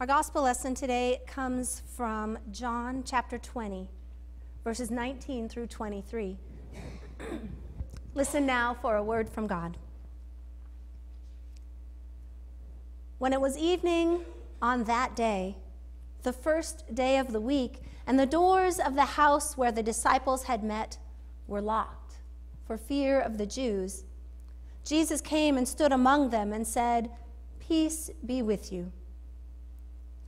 Our gospel lesson today comes from John chapter 20, verses 19 through 23. Listen now for a word from God. When it was evening on that day, the first day of the week, and the doors of the house where the disciples had met were locked for fear of the Jews, Jesus came and stood among them and said, Peace be with you.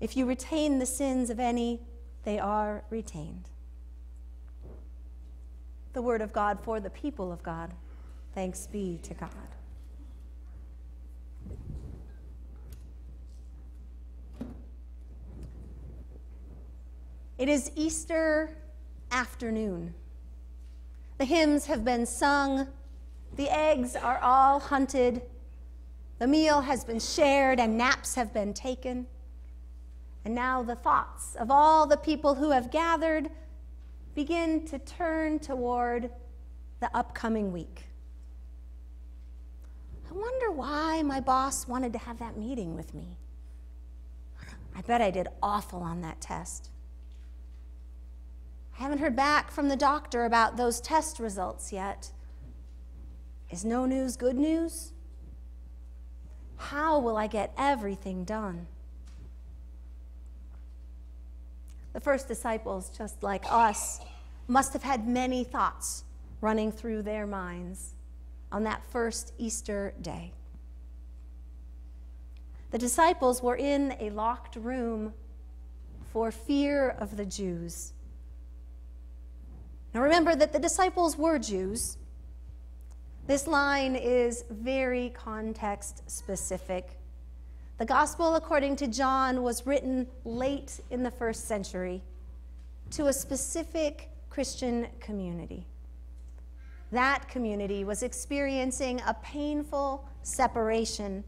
if you retain the sins of any, they are retained. The word of God for the people of God. Thanks be to God. It is Easter afternoon. The hymns have been sung, the eggs are all hunted, the meal has been shared, and naps have been taken. And now the thoughts of all the people who have gathered begin to turn toward the upcoming week. I wonder why my boss wanted to have that meeting with me. I bet I did awful on that test. I haven't heard back from the doctor about those test results yet. Is no news good news? How will I get everything done? The first disciples, just like us, must have had many thoughts running through their minds on that first Easter day. The disciples were in a locked room for fear of the Jews. Now remember that the disciples were Jews. This line is very context specific. The Gospel, according to John, was written late in the first century to a specific Christian community. That community was experiencing a painful separation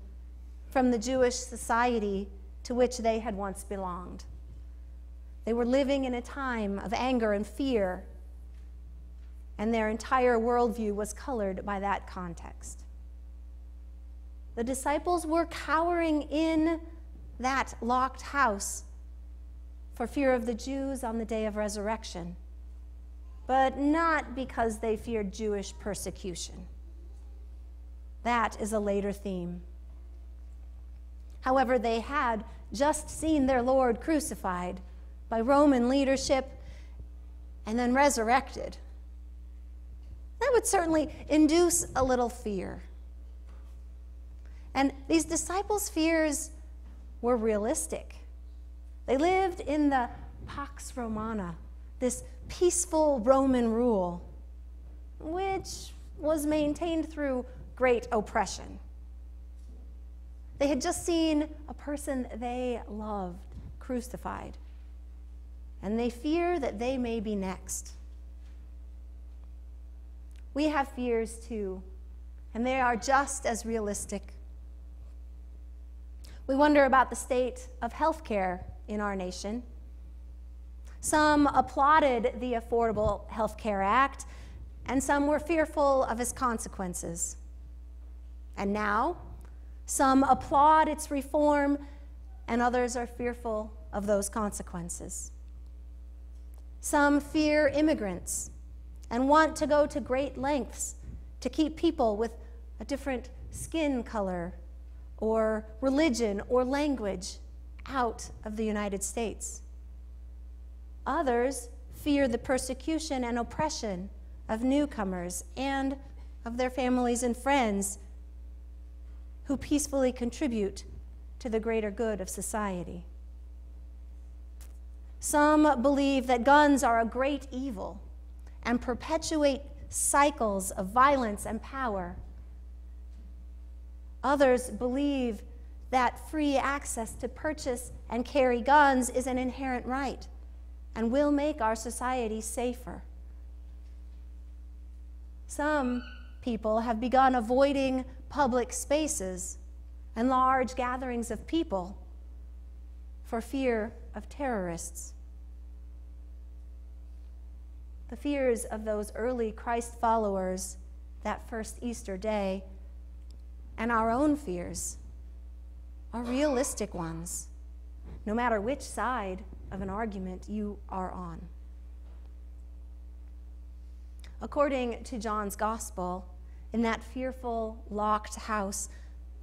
from the Jewish society to which they had once belonged. They were living in a time of anger and fear, and their entire worldview was colored by that context. The disciples were cowering in that locked house for fear of the Jews on the day of resurrection, but not because they feared Jewish persecution. That is a later theme. However, they had just seen their Lord crucified by Roman leadership and then resurrected. That would certainly induce a little fear. And these disciples' fears were realistic. They lived in the Pax Romana, this peaceful Roman rule, which was maintained through great oppression. They had just seen a person they loved crucified, and they fear that they may be next. We have fears too, and they are just as realistic. We wonder about the state of health care in our nation. Some applauded the Affordable Health Care Act, and some were fearful of its consequences. And now, some applaud its reform, and others are fearful of those consequences. Some fear immigrants and want to go to great lengths to keep people with a different skin color or religion or language out of the United States. Others fear the persecution and oppression of newcomers and of their families and friends who peacefully contribute to the greater good of society. Some believe that guns are a great evil and perpetuate cycles of violence and power Others believe that free access to purchase and carry guns is an inherent right and will make our society safer. Some people have begun avoiding public spaces and large gatherings of people for fear of terrorists. The fears of those early Christ followers that first Easter day and our own fears are realistic ones, no matter which side of an argument you are on. According to John's gospel, in that fearful, locked house,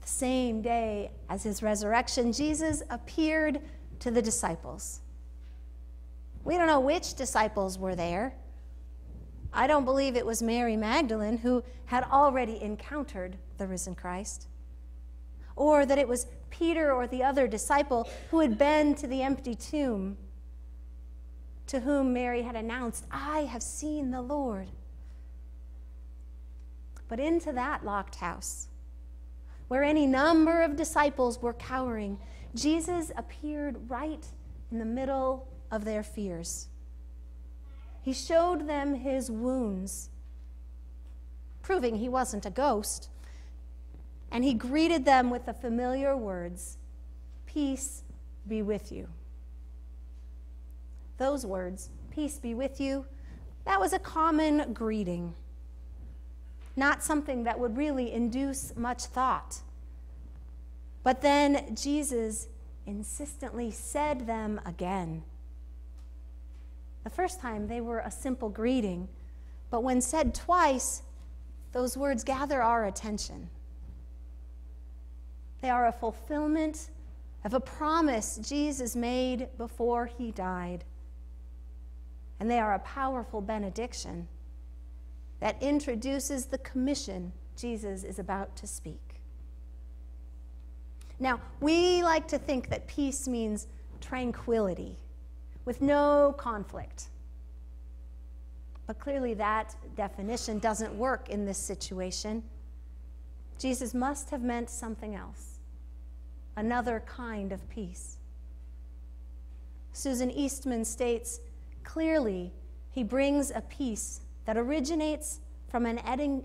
the same day as his resurrection, Jesus appeared to the disciples. We don't know which disciples were there. I don't believe it was Mary Magdalene who had already encountered the risen Christ, or that it was Peter or the other disciple who had been to the empty tomb, to whom Mary had announced, I have seen the Lord. But into that locked house, where any number of disciples were cowering, Jesus appeared right in the middle of their fears. He showed them his wounds, proving he wasn't a ghost. And he greeted them with the familiar words Peace be with you. Those words, Peace be with you, that was a common greeting, not something that would really induce much thought. But then Jesus insistently said them again. The first time they were a simple greeting, but when said twice, those words gather our attention. They are a fulfillment of a promise Jesus made before he died. And they are a powerful benediction that introduces the commission Jesus is about to speak. Now, we like to think that peace means tranquility with no conflict. But clearly, that definition doesn't work in this situation. Jesus must have meant something else, another kind of peace. Susan Eastman states clearly, he brings a peace that originates from an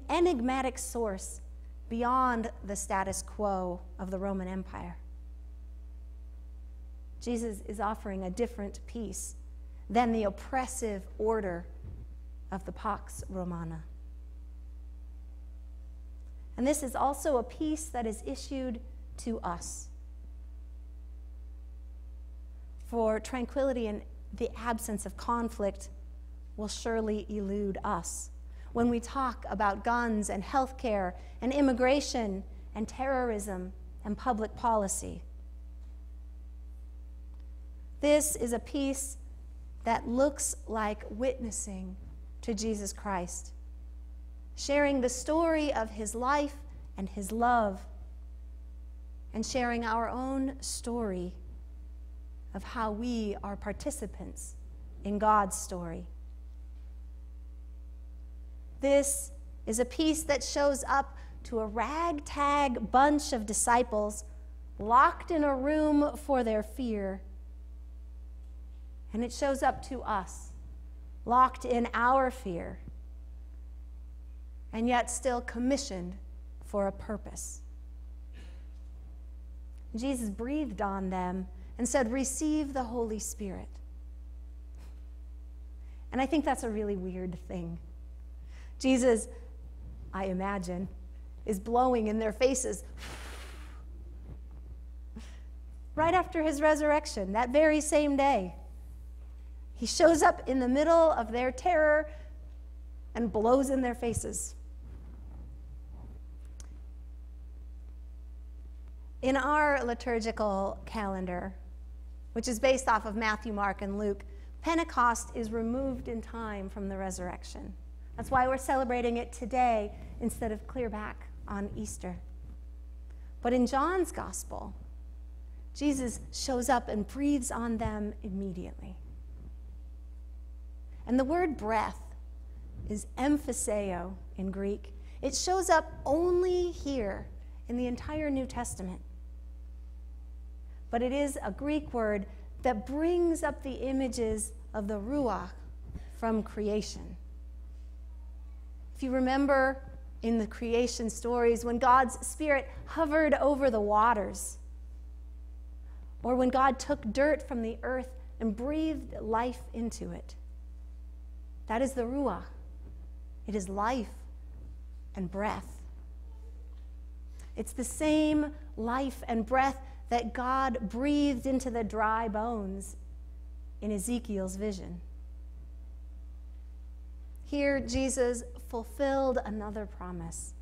enigmatic source beyond the status quo of the Roman Empire. Jesus is offering a different peace than the oppressive order of the Pax Romana. And this is also a peace that is issued to us. For tranquility and the absence of conflict will surely elude us when we talk about guns and healthcare and immigration and terrorism and public policy. This is a peace that looks like witnessing to Jesus Christ, sharing the story of his life and his love, and sharing our own story of how we are participants in God's story. This is a peace that shows up to a ragtag bunch of disciples locked in a room for their fear and it shows up to us, locked in our fear, and yet still commissioned for a purpose. Jesus breathed on them and said, Receive the Holy Spirit. And I think that's a really weird thing. Jesus, I imagine, is blowing in their faces right after his resurrection, that very same day. He shows up in the middle of their terror and blows in their faces. In our liturgical calendar, which is based off of Matthew, Mark, and Luke, Pentecost is removed in time from the resurrection. That's why we're celebrating it today instead of clear back on Easter. But in John's gospel, Jesus shows up and breathes on them immediately. And the word breath is emphysao in Greek. It shows up only here in the entire New Testament. but it is a Greek word that brings up the images of the Ruach from creation. If you remember in the creation stories, when God's Spirit hovered over the waters, or when God took dirt from the earth and breathed life into it, that is the Ruach. It is life and breath. It's the same life and breath that God breathed into the dry bones in Ezekiel's vision. Here, Jesus fulfilled another promise.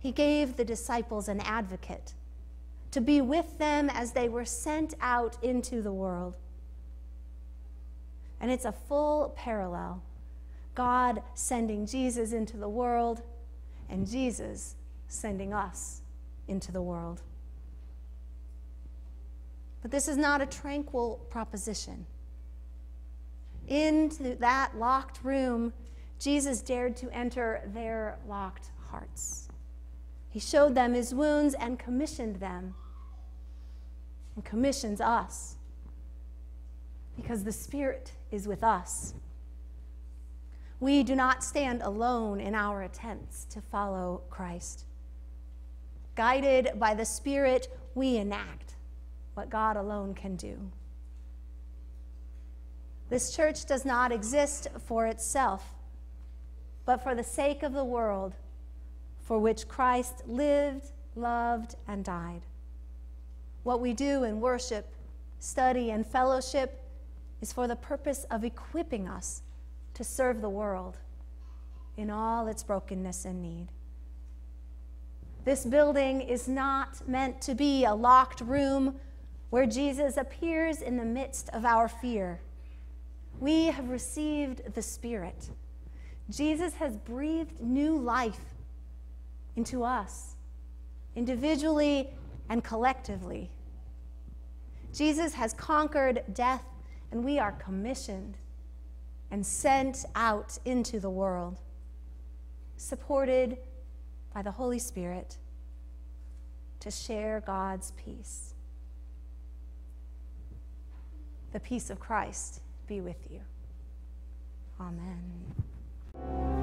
He gave the disciples an advocate to be with them as they were sent out into the world. And it's a full parallel God sending Jesus into the world and Jesus sending us into the world. But this is not a tranquil proposition. Into that locked room, Jesus dared to enter their locked hearts. He showed them his wounds and commissioned them, and commissions us, because the Spirit is with us. We do not stand alone in our attempts to follow Christ. Guided by the Spirit, we enact what God alone can do. This church does not exist for itself, but for the sake of the world for which Christ lived, loved, and died. What we do in worship, study, and fellowship is for the purpose of equipping us to serve the world in all its brokenness and need. This building is not meant to be a locked room where Jesus appears in the midst of our fear. We have received the Spirit. Jesus has breathed new life into us, individually and collectively. Jesus has conquered death, and we are commissioned and sent out into the world, supported by the Holy Spirit to share God's peace. The peace of Christ be with you. Amen.